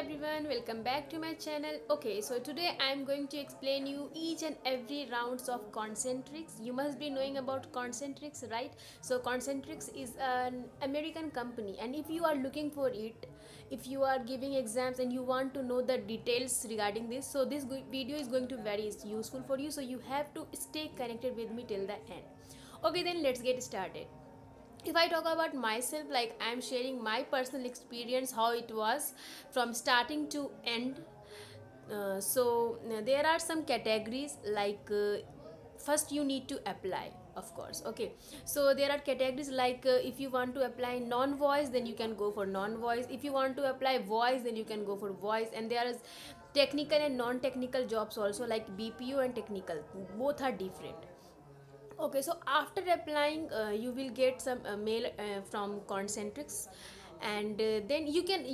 everyone welcome back to my channel. Okay so today i am going to explain you each and every rounds of Concentrix. You must be knowing about Concentrix right? So Concentrix is an american company and if you are looking for it if you are giving exams and you want to know the details regarding this so this video is going to be very useful for you. So you have to stay connected with me till the end. Okay then let's get started if i talk about myself like i am sharing my personal experience how it was from starting to end. Uh, so there are some categories like uh, first you need to apply of course okay? So there are categories like uh, if you want to apply non voice then you can go for non voice if you want to apply voice then you can go for voice. And there is technical and non technical jobs also like bpo and technical. Both are different okay so after applying uh, you will get some uh, mail uh, from Concentrix and uh, then you can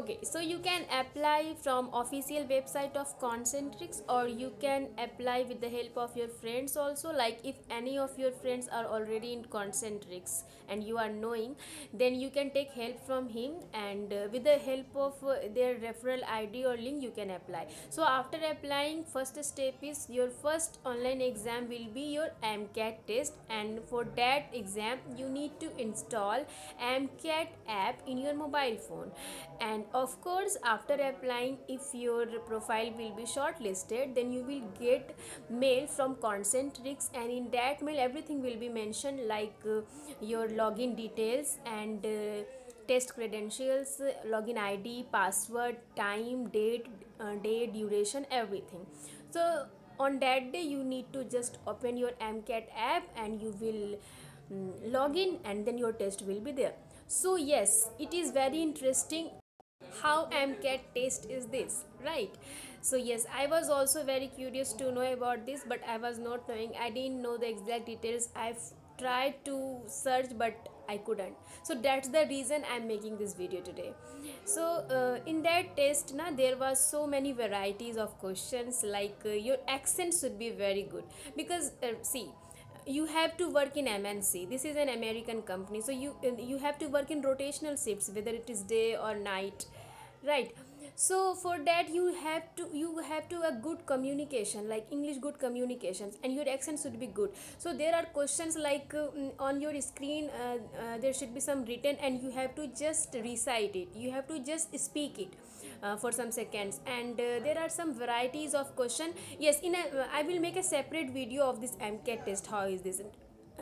okay so you can apply from official website of Concentrix or you can apply with the help of your friends also. Like if any of your friends are already in Concentrix and you are knowing then you can take help from him and uh, with the help of uh, their referral id or link you can apply. So after applying first step is your first online exam will be your mcat test and for that exam you need to install mcat app in your mobile phone. And of course after applying if your profile will be shortlisted then you will get mail from concentrix and in that mail everything will be mentioned like uh, your login details and uh, test credentials login id password time date uh, day duration everything. So on that day you need to just open your mcat app and you will um, log in and then your test will be there. So yes it is very interesting how mcat test is this right? So yes i was also very curious to know about this but i was not knowing. I didn't know the exact details. I've tried to search but i couldn't. So that's the reason i'm making this video today. So uh, in that test na there was so many varieties of questions like uh, your accent should be very good. Because uh, see you have to work in mnc this is an american company so you you have to work in rotational shifts whether it is day or night right? So for that you have to you have to a good communication like english good communications and your accent should be good. So there are questions like uh, on your screen uh, uh, there should be some written and you have to just recite it. You have to just speak it for some seconds. And uh, there are some varieties of question. Yes in a i will make a separate video of this mcat test. How is this?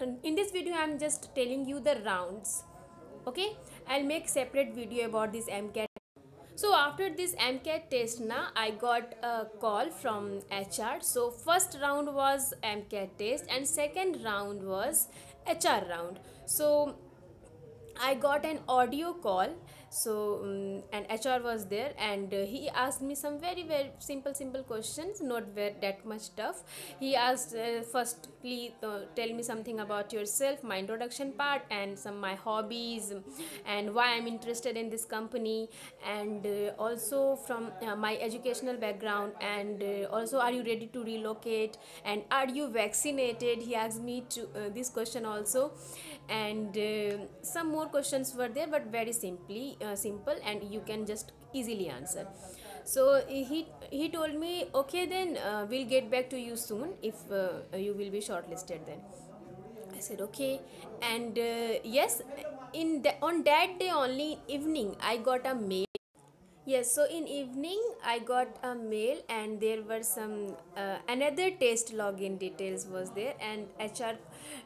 And in this video i'm just telling you the rounds. Okay? I'll make separate video about this mcat so after this mcat test na i got a call from hr so first round was mcat test and second round was hr round. So i got an audio call so um, and hr was there and uh, he asked me some very very simple simple questions not very that much tough he asked uh, first please uh, tell me something about yourself my introduction part and some my hobbies and why i'm interested in this company and uh, also from uh, my educational background and uh, also are you ready to relocate and are you vaccinated? He asked me to this question also and some more questions were there but very simply uh, simple and you can just easily answer. So he he told me okay then uh, we'll get back to you soon if uh, you will be shortlisted then. I said okay. And uh, yes in the, on that day only evening i got a mail. Yes so in evening i got a mail and there were some uh, another test login details was there and hr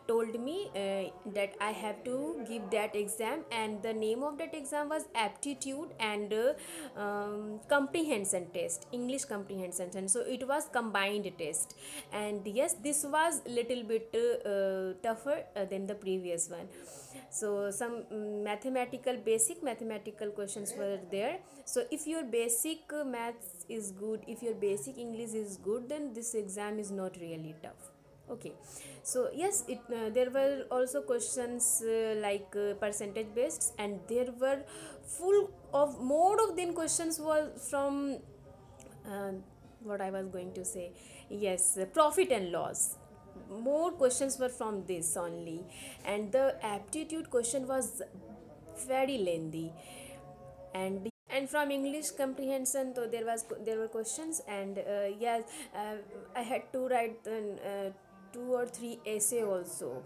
told me uh, that i have to give that exam and the name of that exam was aptitude and uh, um, comprehension test english comprehension. And so it was combined test. And yes this was little bit uh, tougher uh, than the previous one. So some mm, mathematical basic mathematical questions were there. So if your basic uh, maths is good if your basic english is good then this exam is not really tough okay. So yes it uh, there were also questions uh, like uh, percentage based and there were full of more of them questions was from uh, what i was going to say. Yes profit and loss. More questions were from this only and the aptitude question was very lengthy and and from english comprehension so there was there were questions and uh, yes uh, i had to write uh, two or three essay also.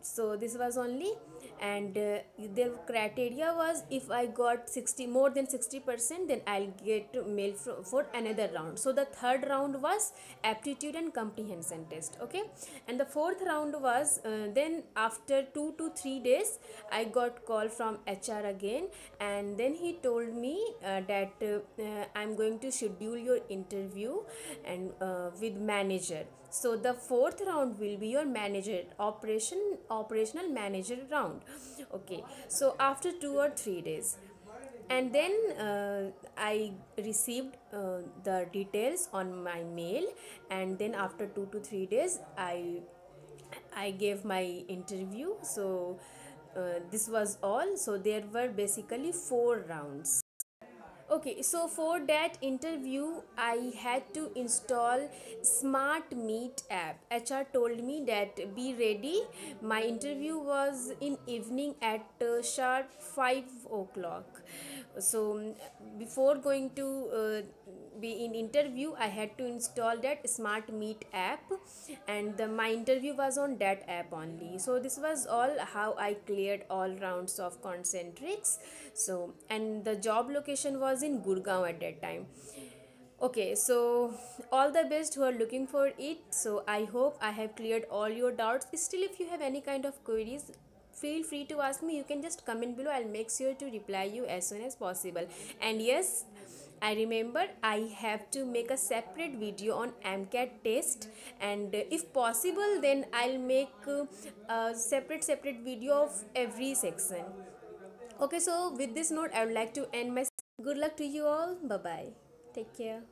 So this was only and uh, their criteria was if i got 60 more than 60 percent then i'll get mail for, for another round. So the third round was aptitude and comprehension test okay? And the fourth round was uh, then after two to three days i got call from hr again. And then he told me uh, that uh, uh, i'm going to schedule your interview and uh, with manager. So the fourth round will be your manager operation operational manager round okay so after two or three days and then uh, i received uh, the details on my mail and then after 2 to 3 days i i gave my interview. So uh, this was all. So there were basically four rounds okay so for that interview i had to install smart meet app. Hr told me that be ready. My interview was in evening at uh, sharp 5 o'clock. So before going to uh, be in interview i had to install that smart meet app and the, my interview was on that app only. So this was all how i cleared all rounds of Concentrix. So and the job location was in gurgaon at that time. Okay so all the best who are looking for it. So i hope i have cleared all your doubts. Still if you have any kind of queries feel free to ask me. You can just comment below. I'll make sure to reply you as soon as possible. And yes I remember I have to make a separate video on MCAT test. And if possible then I'll make uh, a separate separate video of every section. Okay so with this note I would like to end my good luck to you all. Bye bye take care